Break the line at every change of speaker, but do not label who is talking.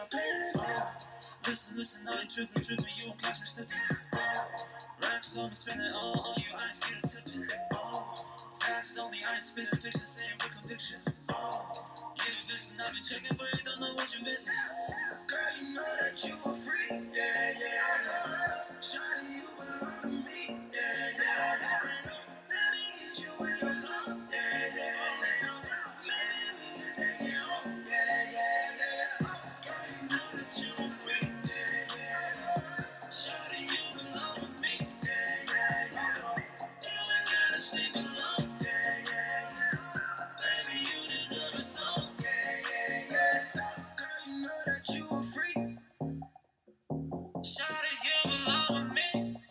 my place. Listen, listen, now you tripping, tripping, you won't catch me slipping. Racks on me, spinning all on you, I ain't scared of tipping. Facts only, I ain't spinning fiction, saying with conviction. Yeah, listen, I've been checking, but you don't know what you're missing. Girl, you know that you are free. Yeah, yeah, yeah. me.